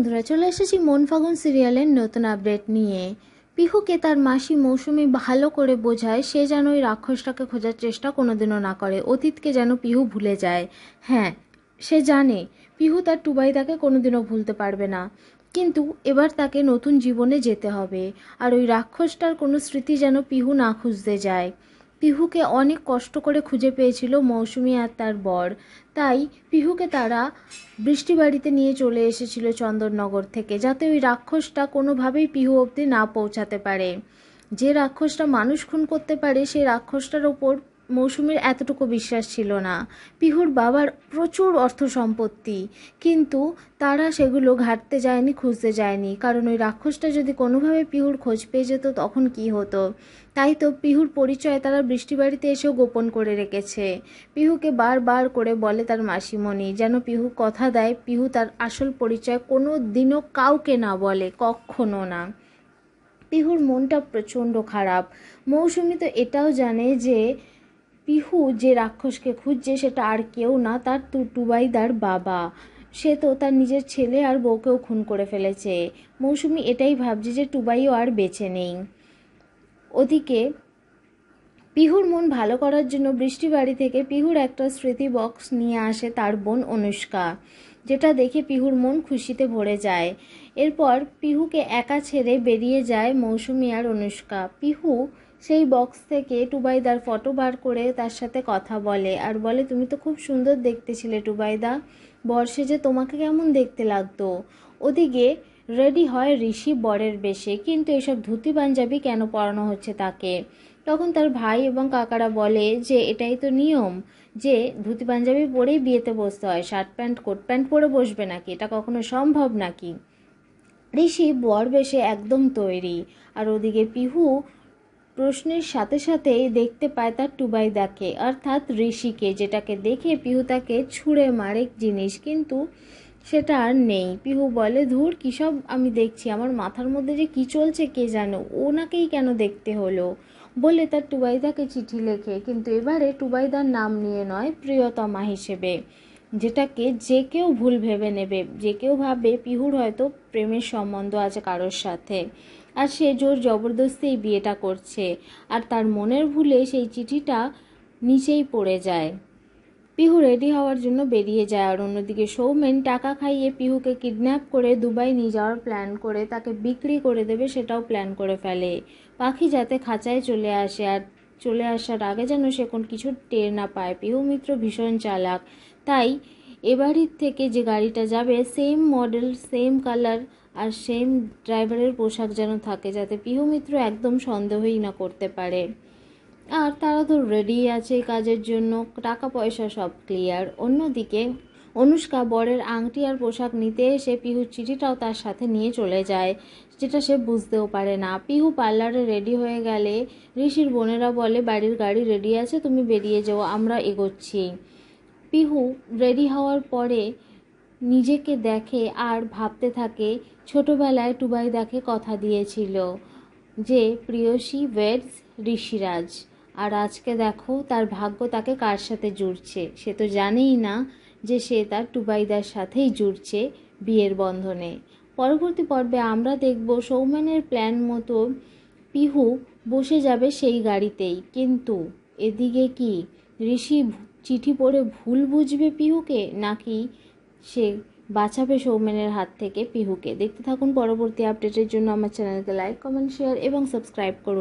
বন্ধুরা, চলে এসেছি মন ফাগুন সিরিয়ালের নতুন আপডেট নিয়ে। পিহুকে তার মাসি মৌসুমি ভালো করে বোঝায়, সে যেন ওই রাক্ষসটাকে খোঁজার চেষ্টা কোনোদিনও না করে, অতীতকে যেন পিহু ভুলে যায়। হ্যাঁ সে জানে, পিহু তার টুবাই টুবাইদাকে কোনোদিনও ভুলতে পারবে না। কিন্তু এবার তাকে নতুন জীবনে যেতে হবে, আর ওই রাক্ষসটার কোনো স্মৃতি যেন পিহু না খুঁজতে যায়। পিহুকে অনেক কষ্ট করে খুঁজে পেয়েছিল মৌসুমি আর তার বর। তাই পিহুকে তারা বৃষ্টি বাড়িতে নিয়ে চলে এসেছিল চন্দননগর থেকে, যাতে ওই রাক্ষসটা কোনোভাবেই পিহু অবধি না পৌঁছাতে পারে। যে রাক্ষসটা মানুষ খুন করতে পারে সেই রাক্ষসটার ওপর মৌসুমীর এতটুকু বিশ্বাস ছিল না। পিহুর বাবার প্রচুর অর্থ সম্পত্তি, কিন্তু তারা সেগুলো ঘাটতে যায়নি, খুঁজতে যায়নি। কারণ ওই রাক্ষসটা যদি কোনোভাবে পিহুর খোঁজ পেয়ে যেত, তখন কি হতো? তাই তো পিহুর পরিচয় তারা বৃষ্টিবাড়িতে এসেও গোপন করে রেখেছে। পিহুকে বারবার করে বলে তার মাসিমণি, যেন পিহু কথা দেয়, পিহু তার আসল পরিচয় কোনো দিনও কাউকে না বলে, কখনো না। পিহুর মনটা প্রচণ্ড খারাপ। মৌসুমি তো এটাও জানে যে পিহু যে রাক্ষসকে খুঁজছে, সেটা আর কেউ না, তার টুটুবাইদার বাবা। সে তো তার নিজের ছেলে আর বউকেও খুন করে ফেলেছে। মৌসুমি এটাই ভাবছে যে টুবাইও আর বেঁচে নেই। ওদিকে পিহুর মন ভালো করার জন্য বৃষ্টি বাড়ি থেকে পিহুর একটা স্মৃতি বক্স নিয়ে আসে তার বোন অনুষ্কা, যেটা দেখে পিহুর মন খুশিতে ভরে যায়। এরপর পিহুকে একা ছেড়ে বেরিয়ে যায় মৌসুমি আর অনুষ্কা। পিহু সেই বক্স থেকে টুবাইদার ফটো বার করে তার সাথে কথা বলে। আর বলে, তুমি তো খুব সুন্দর দেখতে ছিলে টুবাইদা। বর্ষে যে তোমাকে কেমন দেখতে লাগতো। ওদিকে, রেডি হয় ঋষি বরের বেশে, কিন্তু এসব ধুতি পাঞ্জাবি কেন পরানো হচ্ছে তাকে? তখন তার ভাই এবং কাকারা বলে, যে এটাই তো নিয়ম, যে ধুতি পাঞ্জাবি পরেই বিয়েতে বসতে হয়, শার্ট প্যান্ট, কোট প্যান্ট পরে বসবে নাকি? এটা কখনো সম্ভব নাকি? ঋষি বর বেশে একদম তৈরি। আর ওদিকে পিহু প্রশ্নের সাথে সাথেই দেখতে পায় তার টুবাইদাকে, অর্থাৎ ঋষিকে, যেটাকে দেখে পিহু তাকে ছুঁড়ে মারে জিনিস, কিন্তু সেটা আর নেই। পিহু বলে, ধুর, কী সব আমি দেখছি, আমার মাথার মধ্যে যে কী চলছে কে জানো, ওনাকেই কেন দেখতে হলো? বলে তার টুবাইদাকে চিঠি লেখে, কিন্তু এবারে টুবাইদার নাম নিয়ে নয়, প্রিয়তমা হিসেবে, যেটাকে যে কেউ ভুল ভেবে নেবে, যে কেউ ভাবে পিহুর হয়তো প্রেমের সম্বন্ধ আছে কারোর সাথে। আর সে জোর জবরদস্তি এই বিয়েটা করছে। আর তার মনের ভুলে সেই চিঠিটা নিচেই পড়ে যায়। পিহু রেডি হওয়ার জন্য বেরিয়ে যায় আর অন্যদিকে সৌমেন টাকা খাইয়ে পিহুকে কিডন্যাপ করে দুবাই নিয়ে যাওয়ার প্ল্যান করে, তাকে বিক্রি করে দেবে সেটাও প্ল্যান করে ফেলে। পাখি যাতে খাঁচায় চলে আসে আর চলে আসার আগে যেন সে কোন কিছু টের না পায়। পিহু মিত্র ভীষণ চালাক। তাই এবাড়ির থেকে যে গাড়িটা যাবে সেম মডেল সেম কালার আর সেম ড্রাইভারের পোশাক যেন থাকে, যাতে পিহু মিত্র একদম সন্দেহই না করতে পারে। আর তারা তো রেডি আছে কাজের জন্য, টাকা পয়সা সব ক্লিয়ার অন্যদিকে, অনুষ্কা বরের আংটি আর পোশাক নিতে এসে পিহুর চিঠিটাও তার সাথে নিয়ে চলে যায়, যেটা সে বুঝতেও পারে না। পিহু পার্লারে রেডি হয়ে গেলে, ঋষির বোনেরা বলে, বাড়ির গাড়ি রেডি আছে, তুমি বেরিয়ে যাও, আমরা এগোচ্ছি। পিহু রেডি হওয়ার পরে নিজেকে দেখে আর ভাবতে থাকে, ছোটবেলায় টুবাই দেখে কথা দিয়েছিল যে, প্রিয়সী ওয়েডস ঋষিরাজ, আর আজকে দেখো তার ভাগ্য তাকে কার সাথে জুড়ছে? সে তো জানেই না যে সে তার টুবাইদার সাথেই জুড়ছে বিয়ের বন্ধনে। পরবর্তী পর্বে আমরা দেখব সৌমেনের প্ল্যান মতো পিহু বসে যাবে সেই গাড়িতেই। কিন্তু এদিকে কি? ঋষি চিঠি পড়ে ভুল বুঝবে পিহুকে, নাকি সে বাঁচাবে সৌমেনের হাত থেকে পিহুকে? দেখতে থাকুন পরবর্তী আপডেটের জন্য আমার চ্যানেলকে লাইক কমেন্ট শেয়ার এবং সাবস্ক্রাইব করুন।